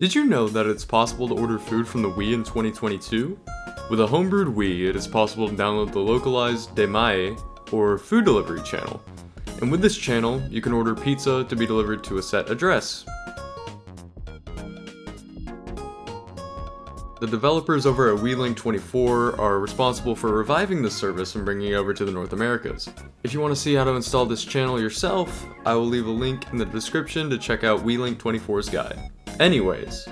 Did you know that it's possible to order food from the Wii in 2022? With a homebrewed Wii, it is possible to download the localized Demae, or food delivery channel. And with this channel, you can order pizza to be delivered to a set address. The developers over at WiiLink24 are responsible for reviving the service and bringing it over to the North Americas. If you want to see how to install this channel yourself, I will leave a link in the description to check out WiiLink24's guide. Anyways,